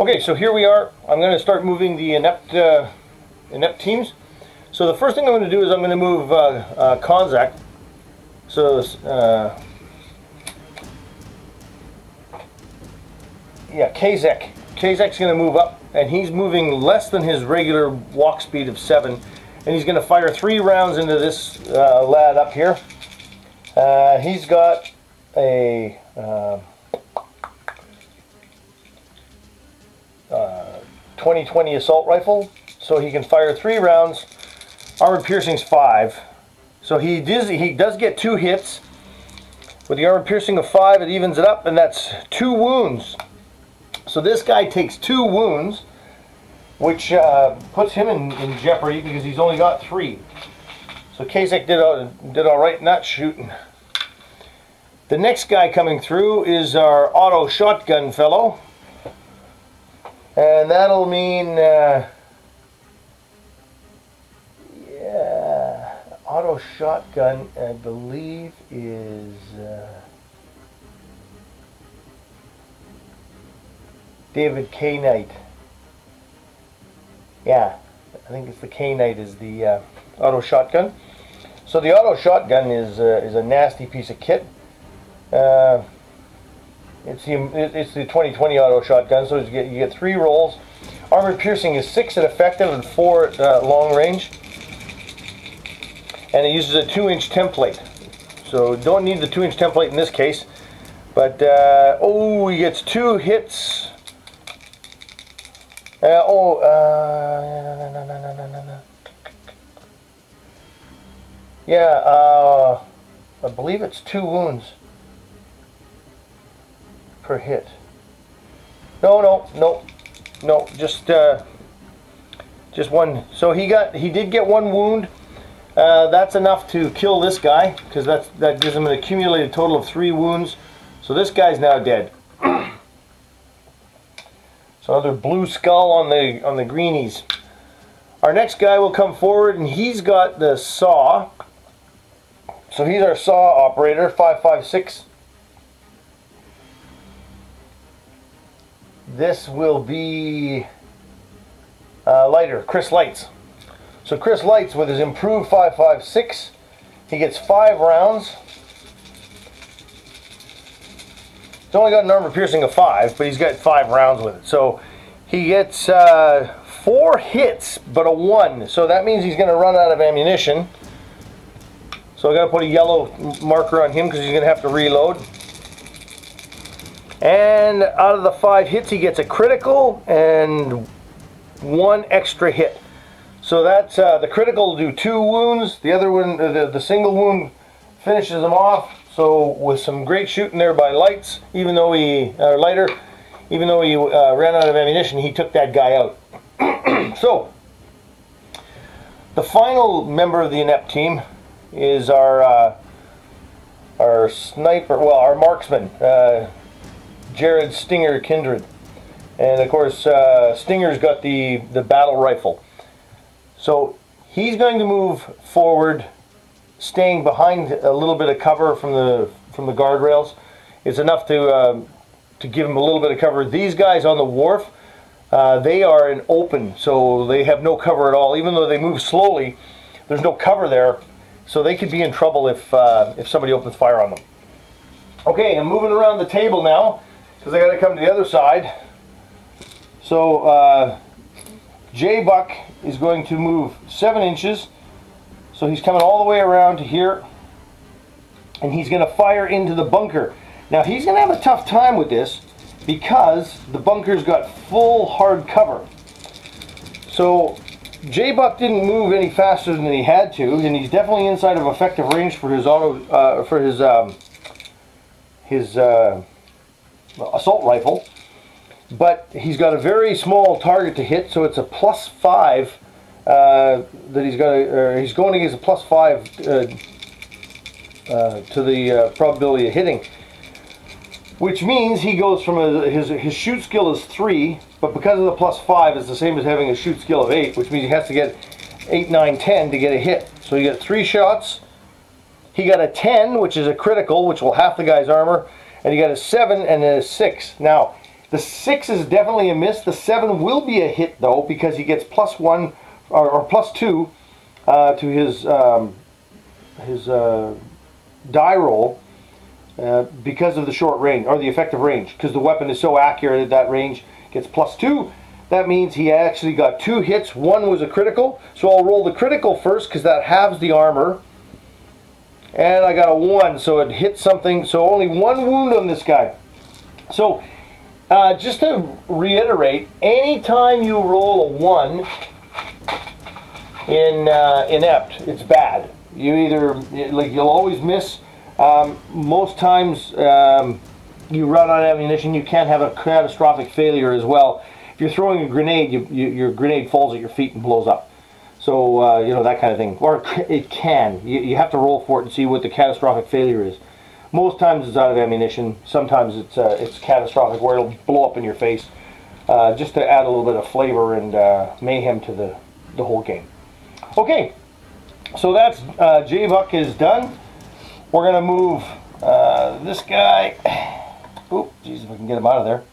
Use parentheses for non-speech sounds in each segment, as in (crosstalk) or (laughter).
Okay, so here we are. I'm going to start moving the inept, uh, inept teams. So the first thing I'm going to do is I'm going to move uh, uh, Konzak. So, uh, yeah, Kazek. Kazek's going to move up, and he's moving less than his regular walk speed of 7. And he's going to fire three rounds into this uh, lad up here. Uh, he's got a... 2020 assault rifle, so he can fire three rounds. Armored piercing's five, so he does he does get two hits. With the armored piercing of five, it evens it up, and that's two wounds. So this guy takes two wounds, which uh, puts him in, in jeopardy because he's only got three. So Kasich did all, did all right not shooting. The next guy coming through is our auto shotgun fellow. And that'll mean, uh, yeah, auto shotgun, I believe, is uh, David K. Knight. Yeah, I think it's the K. Knight is the uh, auto shotgun. So the auto shotgun is uh, is a nasty piece of kit. It's the it's the 2020 auto shotgun, so you get you get three rolls. Armored piercing is six at effective and four at uh, long range, and it uses a two-inch template. So don't need the two-inch template in this case, but uh, oh, he gets two hits. Uh, oh, uh, no, no, no, yeah, uh, I believe it's two wounds per hit. No, no, no, no, just uh, just one. So he got he did get one wound. Uh, that's enough to kill this guy because that that gives him an accumulated total of three wounds. So this guy's now dead. (clears throat) so another blue skull on the on the greenies. Our next guy will come forward and he's got the saw. So he's our saw operator, 556 This will be uh, lighter, Chris Lights. So Chris Lights with his improved 5.56, he gets five rounds. He's only got an armor piercing of five, but he's got five rounds with it. So he gets uh, four hits, but a one. So that means he's going to run out of ammunition. So I got to put a yellow marker on him because he's going to have to reload. And out of the five hits, he gets a critical and one extra hit. So that's uh, the critical will do two wounds. The other one, the, the single wound finishes him off. So with some great shooting there by lights, even though he, uh, lighter, even though he uh, ran out of ammunition, he took that guy out. (clears throat) so the final member of the inept team is our uh, our sniper, well, our marksman. Uh, Jared Stinger Kindred. And of course, uh, Stinger's got the, the battle rifle. So he's going to move forward, staying behind a little bit of cover from the from the guardrails. It's enough to um, to give him a little bit of cover. These guys on the wharf, uh, they are in open, so they have no cover at all. Even though they move slowly, there's no cover there, so they could be in trouble if uh, if somebody opens fire on them. Okay, I'm moving around the table now because I got to come to the other side. So uh, J Buck is going to move seven inches. So he's coming all the way around to here. And he's going to fire into the bunker. Now he's going to have a tough time with this because the bunker's got full hard cover. So J Buck didn't move any faster than he had to, and he's definitely inside of effective range for his auto uh, for his um, his uh, assault rifle, but he's got a very small target to hit, so it's a plus five uh, that he's got. A, he's going against a plus five uh, uh, to the uh, probability of hitting, which means he goes from a, his his shoot skill is three, but because of the plus five, it's the same as having a shoot skill of eight, which means he has to get eight, nine, ten to get a hit. So you get three shots. He got a 10, which is a critical, which will half the guy's armor and you got a 7 and a 6. Now, The six is definitely a miss. The seven will be a hit though because he gets plus one or, or plus two uh, to his um, his uh, die roll uh, because of the short range or the effective range because the weapon is so accurate at that range gets plus two. That means he actually got two hits. One was a critical, so I'll roll the critical first because that halves the armor. And I got a one, so it hit something. So only one wound on this guy. So uh, just to reiterate, anytime you roll a one in uh, inept, it's bad. You either like you'll always miss. Um, most times um, you run out of ammunition. You can't have a catastrophic failure as well. If you're throwing a grenade, you, you, your grenade falls at your feet and blows up. So uh, you know that kind of thing, or it can. You, you have to roll for it and see what the catastrophic failure is. Most times it's out of ammunition. Sometimes it's uh, it's catastrophic where it'll blow up in your face, uh, just to add a little bit of flavor and uh, mayhem to the the whole game. Okay, so that's uh, Buck is done. We're gonna move uh, this guy. Oop, jeez, if we can get him out of there.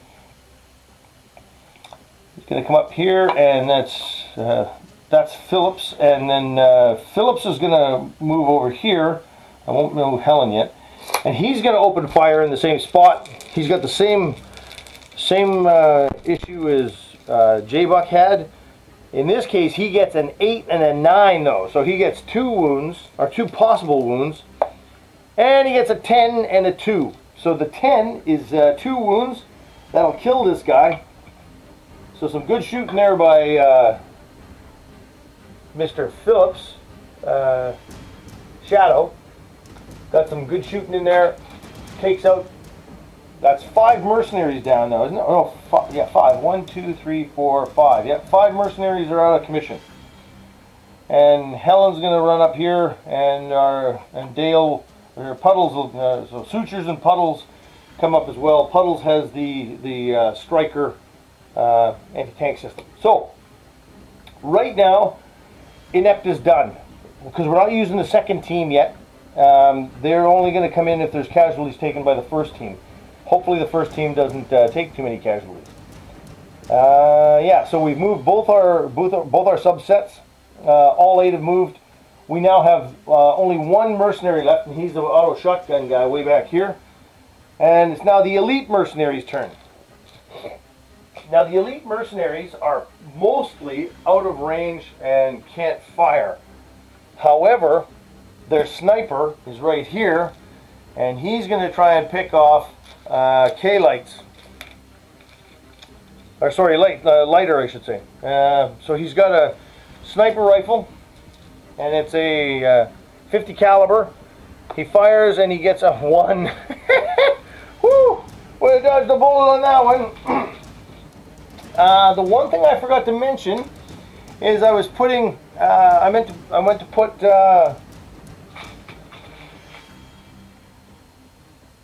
He's gonna come up here, and that's uh, that's Phillips, and then uh, Phillips is gonna move over here. I won't move Helen yet and he's going to open fire in the same spot. He's got the same same uh, issue as uh, J-Buck had. In this case, he gets an 8 and a 9 though, so he gets two wounds, or two possible wounds, and he gets a 10 and a 2. So the 10 is uh, two wounds. That'll kill this guy. So some good shooting there by uh, Mr. Phillips. Uh, Shadow. Got some good shooting in there. Takes out. That's five mercenaries down now, isn't it? Oh, five, yeah, five. One, two, three, four, five. Yeah, five mercenaries are out of commission. And Helen's going to run up here, and our and Dale, or Puddles, uh, so Sutures and Puddles come up as well. Puddles has the the uh, Striker uh, anti-tank system. So right now, inept is done because we're not using the second team yet. Um, they're only going to come in if there's casualties taken by the first team. Hopefully the first team doesn't uh, take too many casualties. Uh, yeah, so we've moved both our both our, both our subsets. Uh, all eight have moved. We now have uh, only one mercenary left, and he's the auto shotgun guy way back here. And it's now the elite mercenaries' turn. Now the elite mercenaries are mostly out of range and can't fire. However, their sniper is right here, and he's going to try and pick off uh, K-lights. Or sorry, light, uh, lighter I should say. Uh, so he's got a sniper rifle, and it's a uh, 50 caliber. He fires and he gets a one. (laughs) Woo! Well, dodged the bullet on that one. (clears throat) Uh, the one thing I forgot to mention is I was putting. Uh, I meant to. I went to put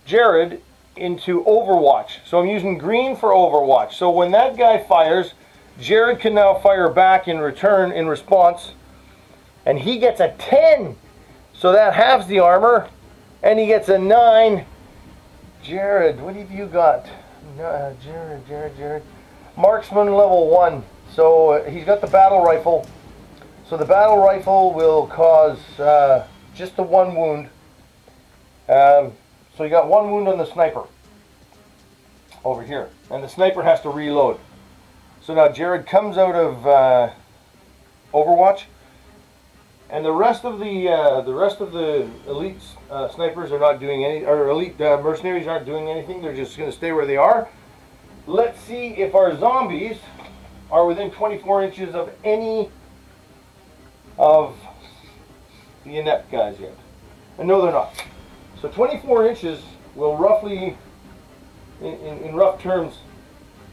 Jared into Overwatch. So I'm using green for Overwatch. So when that guy fires, Jared can now fire back in return, in response, and he gets a 10. So that halves the armor, and he gets a 9. Jared, what have you got? Uh, Jared, Jared, Jared. Marksman level 1. So uh, he's got the battle rifle. So the battle rifle will cause uh, just the one wound. Um, so you got one wound on the sniper over here. And the sniper has to reload. So now Jared comes out of uh, Overwatch. And the rest of the uh, the rest of the elite uh, snipers are not doing any, or elite mercenaries aren't doing anything. They're just going to stay where they are. Let's see if our zombies are within 24 inches of any of the inept guys yet. And no, they're not. So 24 inches will roughly, in, in, in rough terms,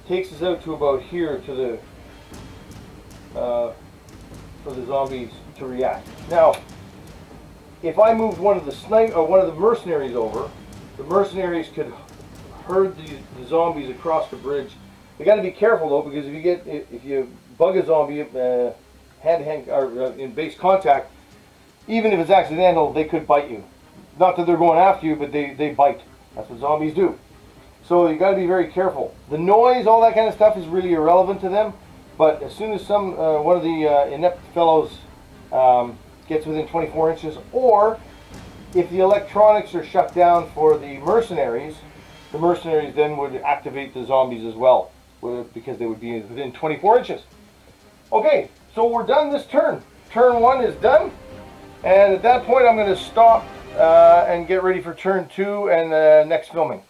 takes us out to about here to the, uh, for the zombies to react. Now, if I moved one of the snipe or one of the mercenaries over, the mercenaries could herd the, the zombies across the bridge. You got to be careful though, because if you get if you bug a zombie uh, hand hand or uh, in base contact, even if it's accidental, they could bite you. Not that they're going after you, but they, they bite. That's what zombies do. So you got to be very careful. The noise, all that kind of stuff, is really irrelevant to them. But as soon as some uh, one of the uh, inept fellows um, gets within 24 inches, or if the electronics are shut down for the mercenaries, the mercenaries then would activate the zombies as well, because they would be within 24 inches. Okay, so we're done this turn. Turn one is done, and at that point I'm going to stop uh, and get ready for turn two and the next filming.